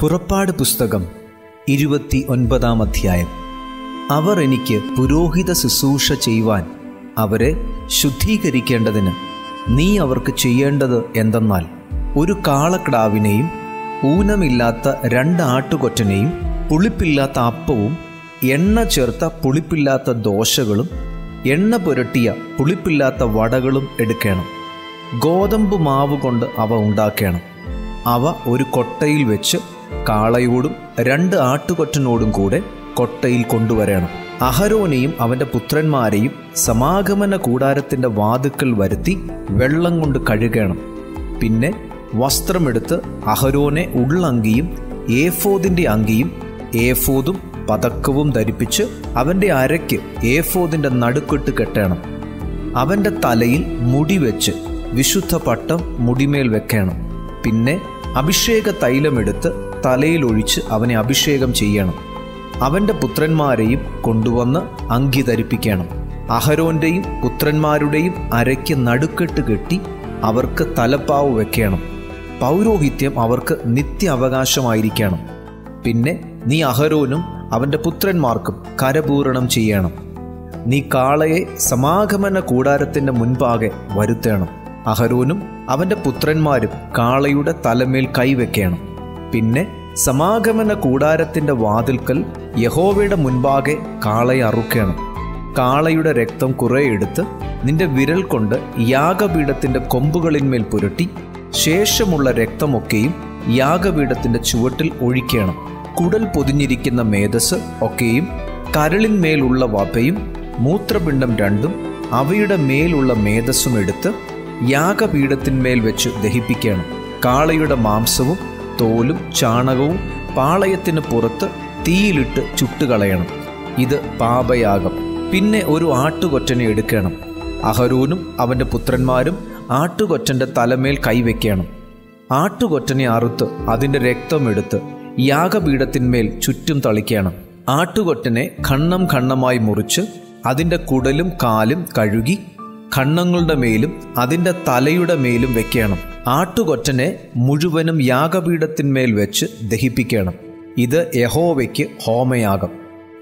പുറപ്പാട് പുസ്തകം ഇരുപത്തി ഒൻപതാം അധ്യായം. അവർ എനിക്ക് പുരോഹിത ശുശ്രൂഷ ചെയ്യുവാൻ അവരെ ശുദ്ധീകരിക്കേണ്ടതിന് നീ അവർക്ക് ചെയ്യേണ്ടത് എന്തെന്നാൽ ഒരു കാളക്കിടാവിനെയും ഊനമില്ലാത്ത രണ്ട് ആട്ടുകൊറ്റനെയും പുളിപ്പില്ലാത്ത അപ്പവും എണ്ണ ചേർത്ത പുളിപ്പില്ലാത്ത ദോശകളും എണ്ണ പുരട്ടിയ പുളിപ്പില്ലാത്ത വടകളും എടുക്കണം. ഗോതമ്പ് മാവ് കൊണ്ട് അവ ഉണ്ടാക്കണം. അവ ഒരു കൊട്ടയിൽ വെച്ച് കാളയോടും രണ്ട് ആട്ടുകൊറ്റനോടും കൂടെ കൊട്ടയിൽ കൊണ്ടുവരണം. അഹരോനെയും അവന്റെ പുത്രന്മാരെയും സമാഗമന കൂടാരത്തിന്റെ വാതുക്കൽ വരുത്തി വെള്ളം കൊണ്ട് കഴുകണം. പിന്നെ വസ്ത്രമെടുത്ത് അഹരോനെ ഉള്ളങ്കിയും ഏഫോദിന്റെ അങ്കിയും ഏഫോദും പതക്കവും ധരിപ്പിച്ച് അവന്റെ അരയ്ക്ക് ഏഫോദിന്റെ നടുക്കെട്ട് കെട്ടണം. അവന്റെ തലയിൽ മുടി വെച്ച് വിശുദ്ധ പട്ടം മുടിമേൽ വെക്കണം. പിന്നെ അഭിഷേക തൈലമെടുത്ത് തലയിൽ ഒഴിച്ച് അവനെ അഭിഷേകം ചെയ്യണം. അവന്റെ പുത്രന്മാരെയും കൊണ്ടുവന്ന് അങ്കി ധരിപ്പിക്കണം അഹരോന്റെയും പുത്രന്മാരുടെയും അരയ്ക്ക് നടുക്കെട്ട് കെട്ടി അവർക്ക് തലപ്പാവ് വെക്കണം. പൗരോഹിത്യം അവർക്ക് നിത്യ അവകാശമായിരിക്കണം പിന്നെ നീ അഹരോനും അവന്റെ പുത്രന്മാർക്കും കരപൂരണം ചെയ്യണം. നീ കാളയെ സമാഗമന കൂടാരത്തിന്റെ മുൻപാകെ വരുത്തേണം. അഹരോനും അവന്റെ പുത്രന്മാരും കാളയുടെ തലമേൽ കൈവെക്കണം. പിന്നെ സമാഗമന കൂടാരത്തിന്റെ വാതിൽക്കൽ യഹോവയുടെ മുൻപാകെ കാളയെ അറുക്കണം. കാളയുടെ രക്തം കുറെ എടുത്ത് നിന്റെ വിരൽ കൊണ്ട് യാഗപീഠത്തിന്റെ കൊമ്പുകളിന്മേൽ പുരട്ടി ശേഷമുള്ള രക്തമൊക്കെയും യാഗപീഠത്തിന്റെ ചുവട്ടിൽ ഒഴിക്കണം. കുടൽ പൊതിഞ്ഞിരിക്കുന്ന മേധസ് ഒക്കെയും കരളിന്മേലുള്ള വപയും മൂത്രപിണ്ഡം രണ്ടും അവയുടെ മേലുള്ള മേധസ്സും എടുത്ത് യാഗപീഠത്തിന്മേൽ വെച്ച് ദഹിപ്പിക്കണം. കാളയുടെ മാംസവും തോലും ചാണകവും പാളയത്തിന് പുറത്ത് തീയിലിട്ട് ചുട്ടുകളയണം. ഇത് പാപയാഗം. പിന്നെ ഒരു ആട്ടുകൊറ്റനെ എടുക്കണം. അഹരൂനും അവന്റെ പുത്രന്മാരും ആട്ടുകൊറ്റന്റെ തലമേൽ കൈവയ്ക്കണം. ആട്ടുകൊറ്റനെ അറുത്ത് അതിന്റെ രക്തമെടുത്ത് യാഗപീഠത്തിന്മേൽ ചുറ്റും തളിക്കണം. ആട്ടുകൊറ്റനെ ഖണ്ണം ഖണ്ണമായി മുറിച്ച് അതിന്റെ കുടലും കാലും കഴുകി ഖണ്ണങ്ങളുടെ മേലും അതിന്റെ തലയുടെ മേലും വെക്കണം. ആട്ടുകൊറ്റനെ മുഴുവനും യാഗപീഠത്തിന്മേൽ വെച്ച് ദഹിപ്പിക്കണം. ഇത് യഹോവയ്ക്ക് ഹോമയാഗം.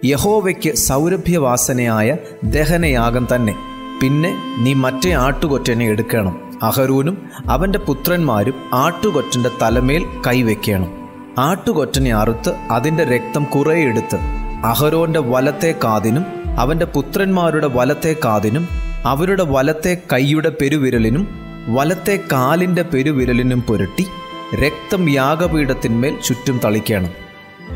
യഹോവയ്ക്ക് സൗരഭ്യവാസനയായ ദഹനയാഗം തന്നെ. പിന്നെ നീ മറ്റേ ആട്ടുകൊറ്റനെ എടുക്കണം. അഹരൂനും അവന്റെ പുത്രന്മാരും ആട്ടുകൊറ്റന്റെ തലമേൽ കൈവയ്ക്കണം ആട്ടുകൊറ്റനെ അറുത്ത് അതിന്റെ രക്തം കുറെ എടുത്ത് അഹരോന്റെ വലത്തെ കാതിനും അവന്റെ പുത്രന്മാരുടെ വലത്തെ കാതിനും അവരുടെ വലത്തെ കൈയുടെ പെരുവിരലിനും വലത്തെ കാലിന്റെ പെരുവിരലിനും പുരട്ടി രക്തം യാഗപീഠത്തിന്മേൽ ചുറ്റും തളിക്കണം.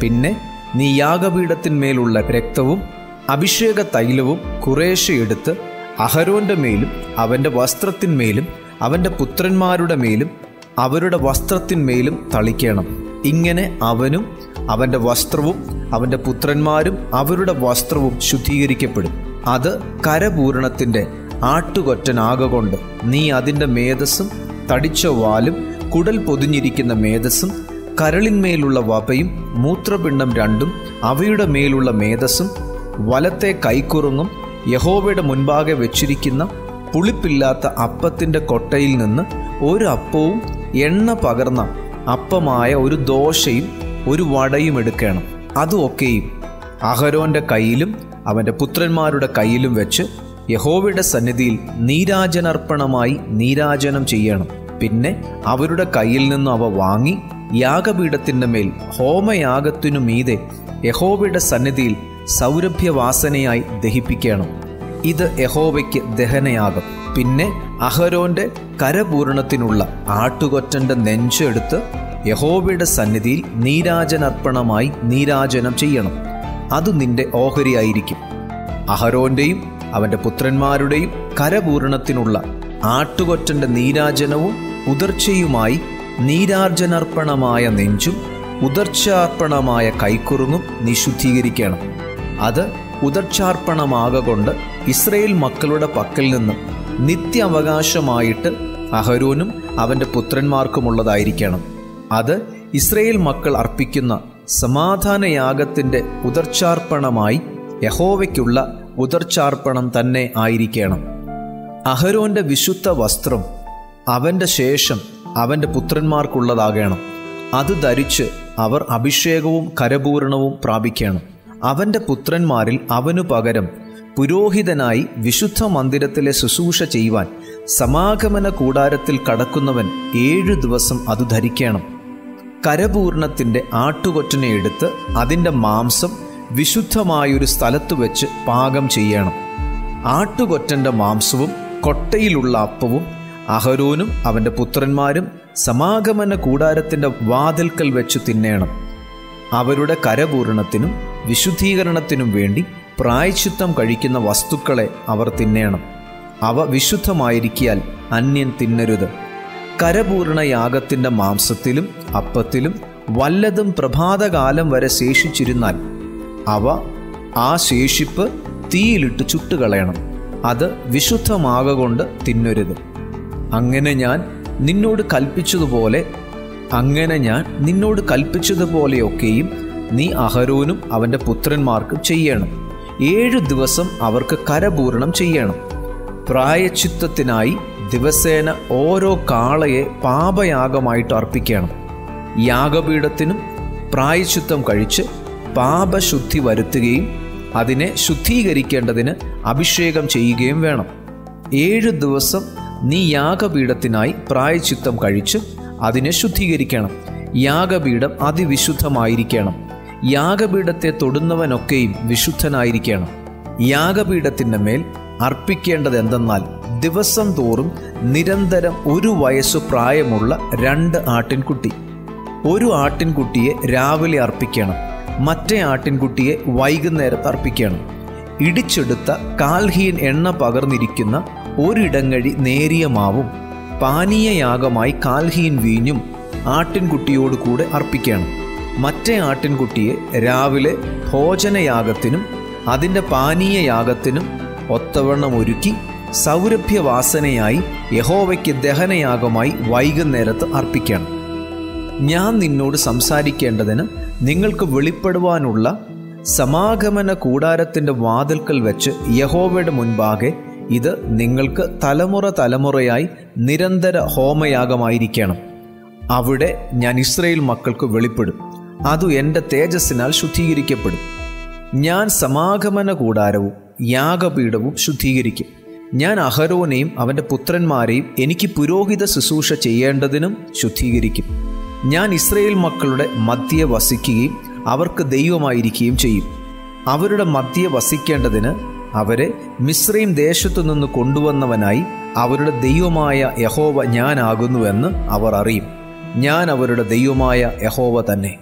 പിന്നെ നീ യാഗപീഠത്തിന്മേലുള്ള രക്തവും അഭിഷേക തൈലവും കുറേശ്ശെ എടുത്ത് അഹരോന്റെ മേലും അവന്റെ വസ്ത്രത്തിന്മേലും അവന്റെ പുത്രന്മാരുടെ മേലും അവരുടെ വസ്ത്രത്തിന്മേലും തളിക്കണം. ഇങ്ങനെ അവനും അവന്റെ വസ്ത്രവും അവന്റെ പുത്രന്മാരും അവരുടെ വസ്ത്രവും ശുദ്ധീകരിക്കപ്പെടും. അത് കരപൂരണത്തിന്റെ ആട്ടുകൊറ്റനാകൊണ്ട് നീ അതിന്റെ മേധസ്സും തടിച്ച വാലും കുടൽ പൊതിഞ്ഞിരിക്കുന്ന മേധസ്സും കരളിന്മേലുള്ള വപയും മൂത്രപിണ്ഡം രണ്ടും അവയുടെ മേലുള്ള മേധസ്സും വലത്തെ കൈക്കുറുങ്ങും യഹോവയുടെ മുൻപാകെ വെച്ചിരിക്കുന്ന പുളിപ്പില്ലാത്ത അപ്പത്തിന്റെ കൊട്ടയിൽ നിന്ന് ഒരു അപ്പവും എണ്ണ പകർന്ന അപ്പമായ ഒരു ദോശയും ഒരു വടയും എടുക്കണം. അതുമൊക്കെയും അഹരോന്റെ കയ്യിലും അവന്റെ പുത്രന്മാരുടെ കയ്യിലും വെച്ച് യഹോവയുടെ സന്നിധിയിൽ നീരാജനർപ്പണമായി നീരാജനം ചെയ്യണം. പിന്നെ അവരുടെ കയ്യിൽ നിന്ന് അവ വാങ്ങി യാഗപീഠത്തിന്റെ മേൽ ഹോമയാഗത്തിനു മീതെ യഹോവയുടെ സന്നിധിയിൽ സൗരഭ്യവാസനയായി ദഹിപ്പിക്കണം. ഇത് യഹോവയ്ക്ക് ദഹനയാകും പിന്നെ അഹരോന്റെ കരപൂരണത്തിനുള്ള ആട്ടുകൊറ്റന്റെ നെഞ്ചെടുത്ത് യഹോവയുടെ സന്നിധിയിൽ നീരാജനർപ്പണമായി നീരാജനം ചെയ്യണം. അത് നിന്റെ ഓഹരിയായിരിക്കും. അഹരോന്റെയും അവന്റെ പുത്രന്മാരുടെയും കരപൂരണത്തിനുള്ള ആട്ടുകൊറ്റന്റെ നീരാജനവും ഉദർച്ചയുമായി നീരാർജനർപ്പണമായ നെഞ്ചും ഉദർച്ചാർപ്പണമായ കൈക്കുറുങ്ങും നിശുദ്ധീകരിക്കണം അത് ഉദർച്ചാർപ്പണമാകൊണ്ട് ഇസ്രയേൽ മക്കളുടെ പക്കൽ നിന്ന് നിത്യാവകാശമായിട്ട് അഹരോനും അവന്റെ പുത്രന്മാർക്കുമുള്ളതായിരിക്കണം. അത് ഇസ്രയേൽ മക്കൾ അർപ്പിക്കുന്ന സമാധാനയാഗത്തിന്റെ ഉദർച്ചാർപ്പണമായി യഹോവയ്ക്കുള്ള ഉദർച്ചാർപ്പണം തന്നെ ആയിരിക്കണം. അഹരോന്റെ വിശുദ്ധ വസ്ത്രം അവന്റെ ശേഷം അവന്റെ പുത്രന്മാർക്കുള്ളതാകണം. അത് ധരിച്ച് അവർ അഭിഷേകവും കരപൂരണവും പ്രാപിക്കണം. അവന്റെ പുത്രന്മാരിൽ അവനു പകരം പുരോഹിതനായി വിശുദ്ധ മന്ദിരത്തിലെ ശുശ്രൂഷ ചെയ്യുവാൻ സമാഗമന കൂടാരത്തിൽ കടക്കുന്നവൻ ഏഴു ദിവസം അത് ധരിക്കണം. കരപൂർണത്തിന്റെ ആട്ടുകൊറ്റനെ എടുത്ത് അതിന്റെ മാംസം വിശുദ്ധമായൊരു സ്ഥലത്ത് വെച്ച് പാകം ചെയ്യണം. ആട്ടുകൊറ്റന്റെ മാംസവും കൊട്ടയിലുള്ള അപ്പവും അഹരോനും അവന്റെ പുത്രന്മാരും സമാഗമന കൂടാരത്തിന്റെ വാതിൽക്കൽ വെച്ച് തിന്നേണം. അവരുടെ കരപൂരണത്തിനും വിശുദ്ധീകരണത്തിനും വേണ്ടി പ്രായച്ചിത്തം കഴിക്കുന്ന വസ്തുക്കളെ അവർ തിന്നേണം. അവ വിശുദ്ധമായിരിക്കിയാൽ അന്യൻ തിന്നരുത്. കരപൂർണ യാഗത്തിന്റെ മാംസത്തിലും അപ്പത്തിലും വല്ലതും പ്രഭാതകാലം വരെ ശേഷിച്ചിരുന്നാൽ അവ ആ ശേഷിപ്പ് തീയിലിട്ട് ചുട്ടുകളയണം. അത് വിശുദ്ധമാകൊണ്ട് തിന്നരുത്. അങ്ങനെ ഞാൻ നിന്നോട് കൽപ്പിച്ചതുപോലെ അങ്ങനെ ഞാൻ നിന്നോട് കൽപ്പിച്ചതുപോലെയൊക്കെയും നീ അഹരോനും അവന്റെ പുത്രന്മാർക്ക് ചെയ്യണം. ഏഴു ദിവസം അവർക്ക് കരപൂരണം ചെയ്യണം. പ്രായച്ചിത്തത്തിനായി ദിവസേന ഓരോ കാളയെ പാപയാഗമായിട്ട് അർപ്പിക്കണം യാഗപീഠത്തിനും പ്രായശുദ്ധം കഴിച്ച് പാപശുദ്ധി വരുത്തുകയും അതിനെ ശുദ്ധീകരിക്കേണ്ടതിന് അഭിഷേകം ചെയ്യുകയും വേണം. ഏഴ് ദിവസം നീ യാഗപീഠത്തിനായി പ്രായച്ചിത്തം കഴിച്ച് അതിനെ ശുദ്ധീകരിക്കണം. യാഗപീഠം അതിവിശുദ്ധമായിരിക്കണം. യാഗപീഠത്തെ തൊടുന്നവനൊക്കെയും വിശുദ്ധനായിരിക്കണം. യാഗപീഠത്തിന്റെ മേൽ അർപ്പിക്കേണ്ടത് എന്തെന്നാൽ ദിവസം തോറും നിരന്തരം ഒരു വയസ്സു പ്രായമുള്ള രണ്ട് ആട്ടിൻകുട്ടി. ഒരു ആട്ടിൻകുട്ടിയെ രാവിലെ അർപ്പിക്കണം മറ്റേ ആട്ടിൻകുട്ടിയെ വൈകുന്നേരത്ത് അർപ്പിക്കണം. ഇടിച്ചെടുത്ത കാൽഹീൻ എണ്ണ പകർന്നിരിക്കുന്ന ഒരിടങ്ങഴി നേരിയ മാവും പാനീയയാഗമായി കാൽഹീൻ വീഞ്ഞും ആട്ടിൻകുട്ടിയോട് കൂടെ അർപ്പിക്കണം. മറ്റേ ആട്ടിൻകുട്ടിയെ രാവിലെ ഭോജനയാഗത്തിനും അതിന്റെ പാനീയയാഗത്തിനും ഒത്തവണ്ണം ഒരുക്കി സൗരഭ്യവാസനയായി യഹോവയ്ക്ക് ദഹനയാഗമായി വൈകുന്നേരത്ത് അർപ്പിക്കണം. ഞാൻ നിന്നോട് സംസാരിക്കേണ്ടതിന് നിങ്ങൾക്ക് വെളിപ്പെടുവാനുള്ള സമാഗമന കൂടാരത്തിന്റെ വാതിൽക്കൽ വെച്ച് യഹോവയുടെ മുൻപാകെ ഇത് നിങ്ങൾക്ക് തലമുറ തലമുറയായി നിരന്തര ഹോമയാഗമായിരിക്കണം. അവിടെ ഞാൻ ഇസ്രയേൽ മക്കൾക്ക് വെളിപ്പെടും. അതു എന്റെ തേജസ്സിനാൽ ശുദ്ധീകരിക്കപ്പെടും. ഞാൻ സമാഗമന കൂടാരവും യാഗപീഠവും ശുദ്ധീകരിക്കും. ഞാൻ അഹരോനെയും അവന്റെ പുത്രന്മാരെയും എനിക്ക് പുരോഹിത ശുശ്രൂഷ ചെയ്യേണ്ടതിനും ശുദ്ധീകരിക്കും. ഞാൻ ഇസ്രയേൽ മക്കളുടെ മധ്യെ വസിക്കുകയും അവർക്ക് ദൈവമായിരിക്കുകയും ചെയ്യും. അവരുടെ മധ്യെ വസിക്കേണ്ടതിന് അവരെ മിശ്രയും ദേശത്തു നിന്ന് കൊണ്ടുവന്നവനായി അവരുടെ ദൈവമായ യഹോവ ഞാനാകുന്നുവെന്ന് അവർ അറിയും. ഞാൻ അവരുടെ ദൈവമായ യഹോവ തന്നെ.